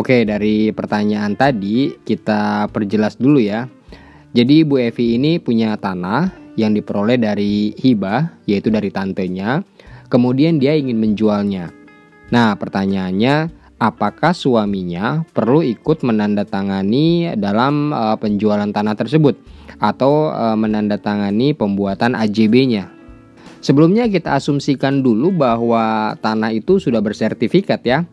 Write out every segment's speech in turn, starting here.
Oke, dari pertanyaan tadi kita perjelas dulu ya. Jadi Bu Evi ini punya tanah yang diperoleh dari hibah, yaitu dari tantenya. Kemudian dia ingin menjualnya. Nah, pertanyaannya, apakah suaminya perlu ikut menandatangani dalam uh, penjualan tanah tersebut atau uh, menandatangani pembuatan AJB-nya? Sebelumnya kita asumsikan dulu bahwa tanah itu sudah bersertifikat ya.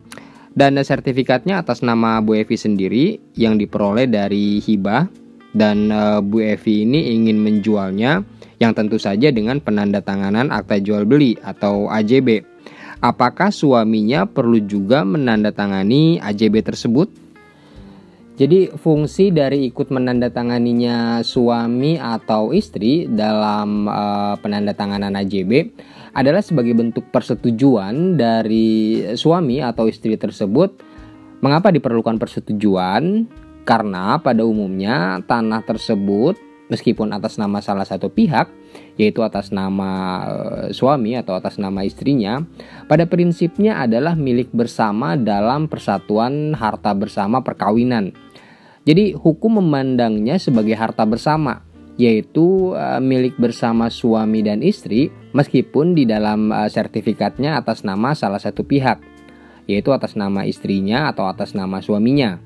Dan sertifikatnya atas nama Bu Evi sendiri yang diperoleh dari hibah dan uh, Bu Evi ini ingin menjualnya yang tentu saja dengan penandatanganan akta jual beli atau AJB. Apakah suaminya perlu juga menandatangani AJB tersebut? Jadi fungsi dari ikut menandatanganinya suami atau istri dalam uh, penandatanganan AJB adalah sebagai bentuk persetujuan dari suami atau istri tersebut. Mengapa diperlukan persetujuan? Karena pada umumnya tanah tersebut meskipun atas nama salah satu pihak yaitu atas nama uh, suami atau atas nama istrinya pada prinsipnya adalah milik bersama dalam persatuan harta bersama perkawinan. Jadi hukum memandangnya sebagai harta bersama yaitu uh, milik bersama suami dan istri meskipun di dalam uh, sertifikatnya atas nama salah satu pihak yaitu atas nama istrinya atau atas nama suaminya.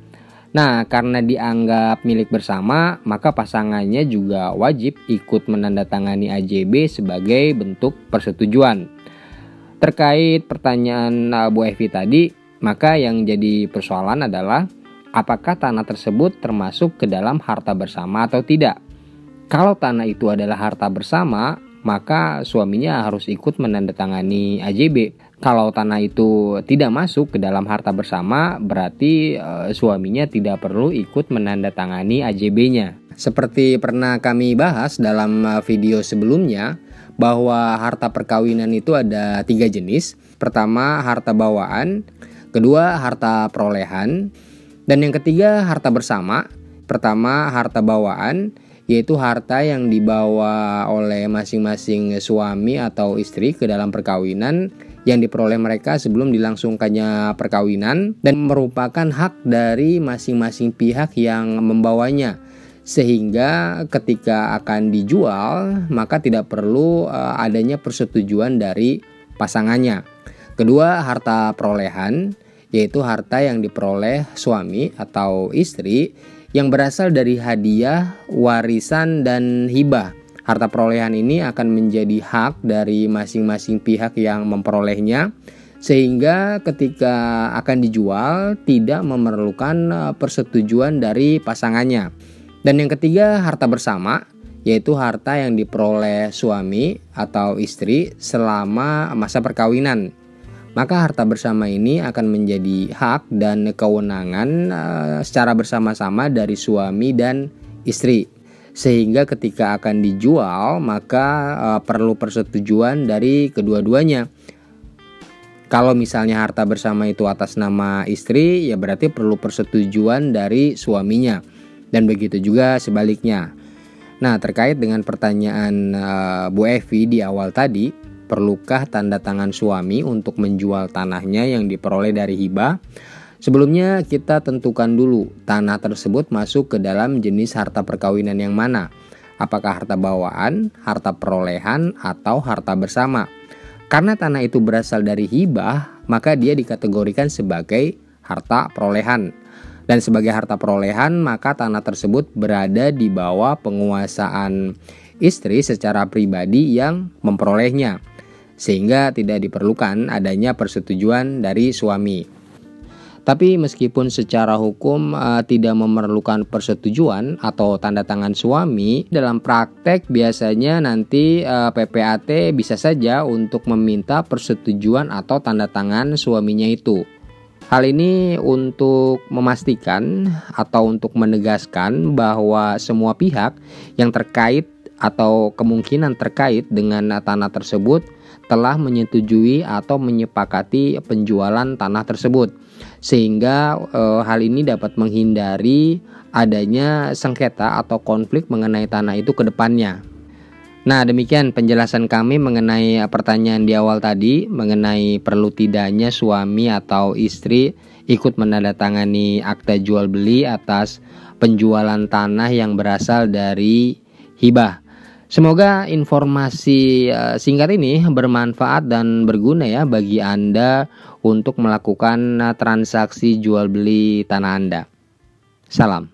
Nah, karena dianggap milik bersama, maka pasangannya juga wajib ikut menandatangani AJB sebagai bentuk persetujuan. Terkait pertanyaan uh, Bu Evi tadi, maka yang jadi persoalan adalah apakah tanah tersebut termasuk ke dalam harta bersama atau tidak. Kalau tanah itu adalah harta bersama, maka suaminya harus ikut menandatangani AJB. Kalau tanah itu tidak masuk ke dalam harta bersama, berarti e, suaminya tidak perlu ikut menandatangani AJB-nya. Seperti pernah kami bahas dalam eh, video sebelumnya, bahwa harta perkawinan itu ada tiga jenis. Pertama, harta bawaan. Kedua, harta perolehan. Dan yang ketiga, harta bersama. Pertama, harta bawaan yaitu harta yang dibawa oleh masing-masing suami atau istri ke dalam perkawinan yang diperoleh mereka sebelum dilangsungkannya perkawinan dan merupakan hak dari masing-masing pihak yang membawanya sehingga ketika akan dijual maka tidak perlu uh, adanya persetujuan dari pasangannya. Kedua, harta perolehan yaitu harta yang diperoleh suami atau istri yang berasal dari hadiah, warisan, dan hibah. Harta perolehan ini akan menjadi hak dari masing-masing pihak yang memperolehnya, sehingga ketika akan dijual tidak memerlukan eh, persetujuan dari pasangannya. Dan yang ketiga, harta bersama, yaitu harta yang diperoleh suami atau istri selama masa perkawinan maka harta bersama ini akan menjadi hak dan kewenangan uh, secara bersama-sama dari suami dan istri. Sehingga ketika akan dijual, maka uh, perlu persetujuan dari kedua-duanya. Kalau misalnya harta bersama itu atas nama istri, ya berarti perlu persetujuan dari suaminya. Dan begitu juga sebaliknya. Nah, terkait dengan pertanyaan uh, Bu Evi di awal tadi, Perlukah tanda tangan suami untuk menjual tanahnya yang diperoleh dari hibah? Sebelumnya kita tentukan dulu tanah tersebut masuk ke dalam jenis harta perkawinan yang mana. Apakah harta bawaan, harta perolehan, atau harta bersama. Karena tanah itu berasal dari hibah, maka dia dikategorikan sebagai harta perolehan. Dan sebagai harta perolehan, maka tanah tersebut berada di bawah penguasaan istri secara pribadi yang memperolehnya sehingga tidak diperlukan adanya persetujuan dari suami. Tapi meskipun secara hukum uh, tidak memerlukan persetujuan atau tanda tangan suami, dalam praktek biasanya nanti uh, eh, PPAT bisa saja untuk meminta persetujuan atau tanda tangan suaminya itu. Hal ini untuk memastikan atau untuk menegaskan bahwa semua pihak yang terkait atau kemungkinan terkait dengan tanah tersebut telah menyetujui atau menyepakati penjualan tanah tersebut sehingga e, hal ini dapat menghindari adanya sengketa atau konflik mengenai tanah itu ke depannya. Nah, demikian penjelasan kami mengenai pertanyaan di awal tadi mengenai perlu tidaknya suami atau istri ikut menandatangani akta jual beli atas penjualan tanah yang berasal dari hibah. Semoga informasi eh, singkat ini bermanfaat dan berguna ya bagi Anda untuk melakukan transaksi jual beli tanah Anda. Salam.